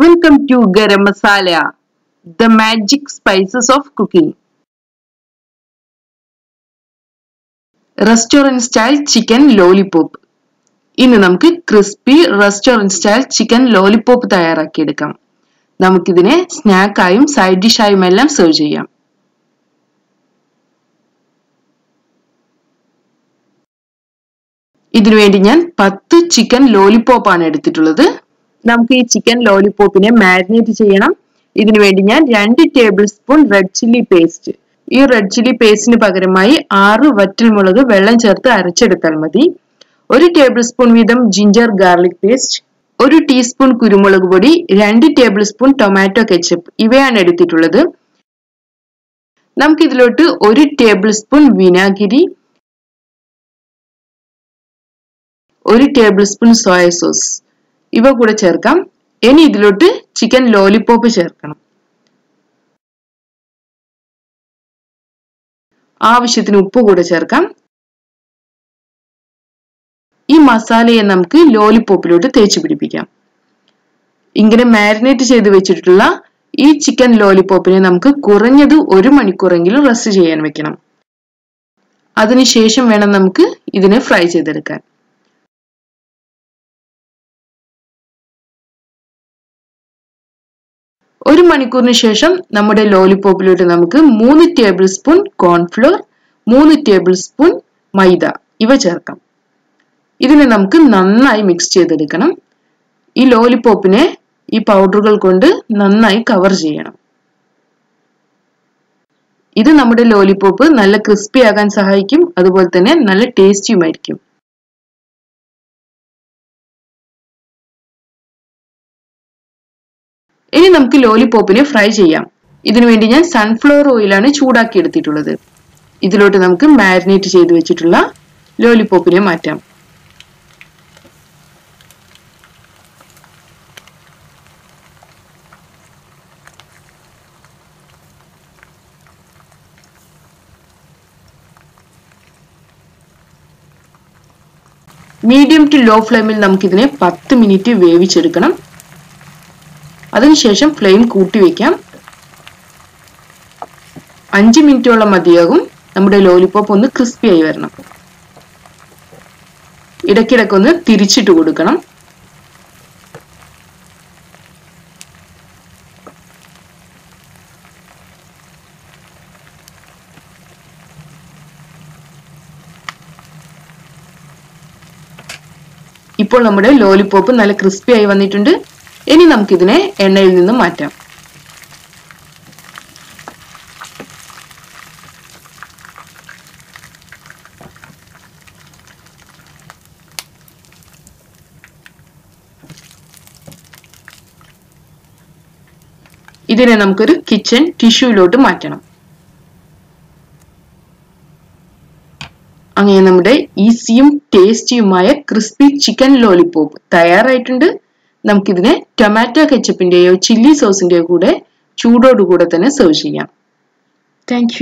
Welcome to Garam Masala the magic spices of cooking restaurant style chicken lollipop ഇന്ന് നമുക്ക് crispy restaurant style chicken lollipop തയ്യാറാക്കിയെടുക്കാം. നമുക്കിതിനെ സ്നാക്കായും side ഡിഷായും എല്ലാം serve ചെയ്യാം. ഇതിനുവേണ്ടി ഞാൻ പത്ത് ചിക്കൻ ലോലിപോപ്പാണ് എടുത്തിട്ടുള്ളത്. നമുക്ക് ഈ ചിക്കൻ ലോലിപോപ്പിനെ മാരിനേറ്റ് ചെയ്യണം. ഇതിനു വേണ്ടി ഞാൻ രണ്ട് table spoon red chilli paste ഈ റെഡ് ചില്ലി പേസ്റ്റിന് പകരമായി ആറ് വറ്റൽമുളക് വെള്ളം ചേർത്ത് അരച്ചെടുത്താൽ മതി. ഒരു ടേബിൾ സ്പൂൺ വീതം ജിഞ്ചർ ഗാർലിക് പേസ്റ്റ് ഒരു ടീസ്പൂൺ കുരുമുളക് പൊടി. രണ്ട് ടേബിൾ സ്പൂൺ ടൊമാറ്റോ കെച്ചപ്പ് ഇവയാണ് എടുത്തിട്ടുള്ളത്. നമുക്ക് ഇതിലോട്ട് ഒരു ടേബിൾ സ്പൂൺ വിനാഗിരി. ഒരു ടേബിൾ സ്പൂൺ സോയ സോസ് ഇവ കൂടെ ചേർക്കാം. ഇനി ഇതിലോട്ട് ചിക്കൻ ലോലിപോപ്പ് ചേർക്കണം. ആവശ്യത്തിന് ഉപ്പ് കൂടെ ചേർക്കാം. ഈ മസാലയെ നമുക്ക് ലോലിപോപ്പിലോട്ട് തേച്ച് പിടിപ്പിക്കാം. ഇങ്ങനെ മാരിനേറ്റ് ചെയ്ത് വെച്ചിട്ടുള്ള ഈ ചിക്കൻ ലോലിപോപ്പിനെ നമുക്ക് കുറഞ്ഞത് ഒരു മണിക്കൂറെങ്കിലും റെസ്റ്റ് ചെയ്യാൻ വെക്കണം. അതിനുശേഷം വേണം നമുക്ക് ഇതിനെ ഫ്രൈ ചെയ്തെടുക്കാൻ. ഒരു മണിക്കൂറിന് ശേഷം നമ്മുടെ ലോലിപോപ്പിലോട്ട് നമുക്ക് മൂന്ന് ടേബിൾ സ്പൂൺ കോൺഫ്ലോർ മൂന്ന് ടേബിൾ സ്പൂൺ മൈദ ഇവ ചേർക്കാം. ഇതിനെ നമുക്ക് നന്നായി മിക്സ് ചെയ്തെടുക്കണം. ഈ ലോലിപോപ്പിനെ ഈ പൗഡറുകൾ കൊണ്ട് നന്നായി കവർ ചെയ്യണം. ഇത് നമ്മുടെ ലോലിപോപ്പ് നല്ല ക്രിസ്പി ആകാൻ സഹായിക്കും അതുപോലെ തന്നെ നല്ല ടേസ്റ്റിയുമായിരിക്കും ഇനി നമുക്ക് ലോലിപോപ്പിനെ ഫ്രൈ ചെയ്യാം. ഇതിനുവേണ്ടി ഞാൻ സൺഫ്ലവർ ഓയിലാണ് ചൂടാക്കി എടുത്തിട്ടുള്ളത് ഇതിലോട്ട് നമുക്ക് മാരിനേറ്റ് ചെയ്ത് വെച്ചിട്ടുള്ള ലോലിപോപ്പിനെ മാറ്റാം. മീഡിയം ടു ലോ ഫ്ലെയിമിൽ നമുക്കിതിനെ പത്ത് മിനിറ്റ് വേവിച്ചെടുക്കണം. അതിനുശേഷം ഫ്ലെയിം കൂട്ടി വെക്കാം. അഞ്ച് മിനിറ്റോളം മതിയാകും. നമ്മുടെ ലോലിപോപ്പ് ഒന്ന് ക്രിസ്പി ആയി വരണം. ഇടയ്ക്കിടയ്ക്കൊന്ന് തിരിച്ചിട്ട് കൊടുക്കണം. ഇപ്പോൾ നമ്മുടെ ലോലിപോപ്പ് നല്ല ക്രിസ്പി ആയി വന്നിട്ടുണ്ട്. ഇനി നമുക്കിതിനെ എണ്ണയിൽ നിന്ന് മാറ്റാം. ഇതിനെ നമുക്കൊരു കിച്ചൺ ടിഷ്യൂയിലോട്ട് മാറ്റണം. അങ്ങനെ നമ്മുടെ ഈസിയും ടേസ്റ്റിയുമായ ക്രിസ്പി ചിക്കൻ ലോലിപോപ്പ് തയ്യാറായിട്ടുണ്ട്. നമുക്കിതിനെ ടൊമാറ്റോ കെച്ചപ്പിന്റെയോ ചില്ലി സോസിന്റെയോ കൂടെ ചൂടോടുകൂടെ തന്നെ സെർവ് ചെയ്യാം. താങ്ക്